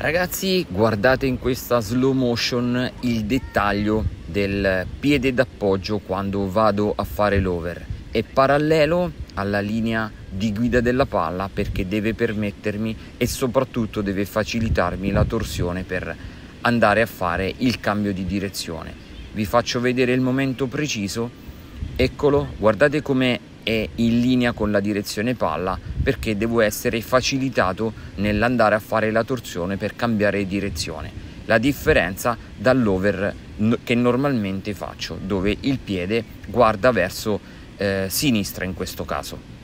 Ragazzi, guardate in questa slow motion il dettaglio del piede d'appoggio quando vado a fare l'over. È parallelo alla linea di guida della palla perché deve permettermi e soprattutto deve facilitarmi la torsione per andare a fare il cambio di direzione. Vi faccio vedere il momento preciso. Eccolo, guardate come è in linea con la direzione palla perché devo essere facilitato nell'andare a fare la torsione per cambiare direzione. La differenza dall'over che normalmente faccio, dove il piede guarda verso eh, sinistra in questo caso.